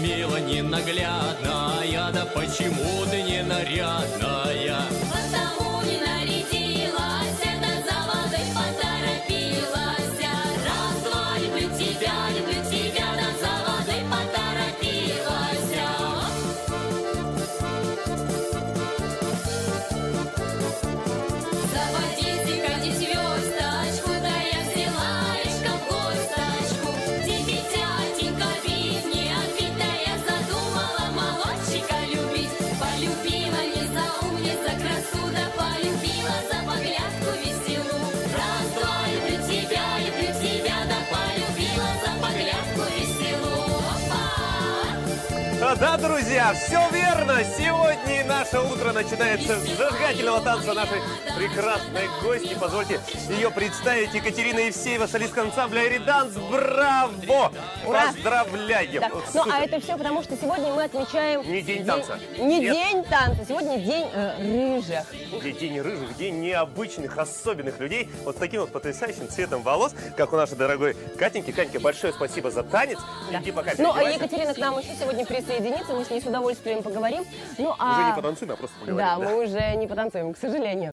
мило ненаглядная, да почему ты не не Опа! А, Да, друзья, все верно. Сегодня наше утро начинается с зажигательного танца нашей прекрасной гости. Позвольте ее представить. Екатерина Евсеева, солистка ансамбля «Эриданс». Браво! Ура! Поздравляем! Да. Ну, а это все потому, что сегодня мы отмечаем... Не день танца. Не Нет. день танца, сегодня день э, рыжих. День, день рыжих, день необычных, особенных людей. Вот с таким вот потрясающим цветом волос, как у нашей дорогой Катеньки. Катенька, большое спасибо за танец. Иди пока Ну, а. Екатерина к нам еще сегодня присоединится, мы с ней с удовольствием поговорим. Ну, а... Уже не потанцуем, а просто поговорим. Да, мы уже не потанцуем, к сожалению.